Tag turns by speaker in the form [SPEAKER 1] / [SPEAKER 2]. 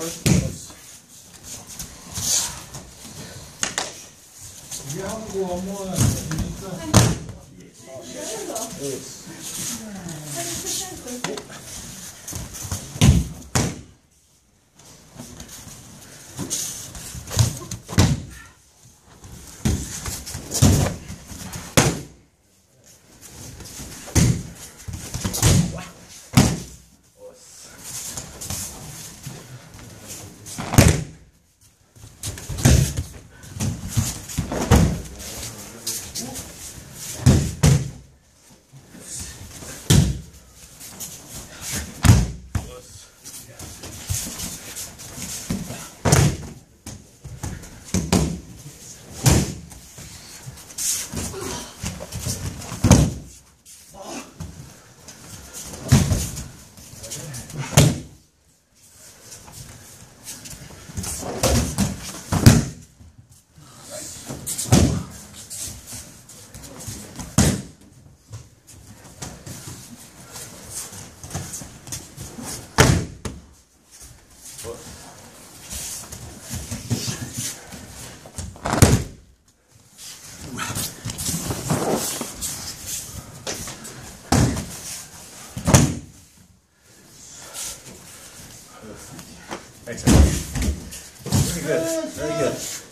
[SPEAKER 1] Yes.
[SPEAKER 2] 미
[SPEAKER 1] Excellent. Very good. Very good.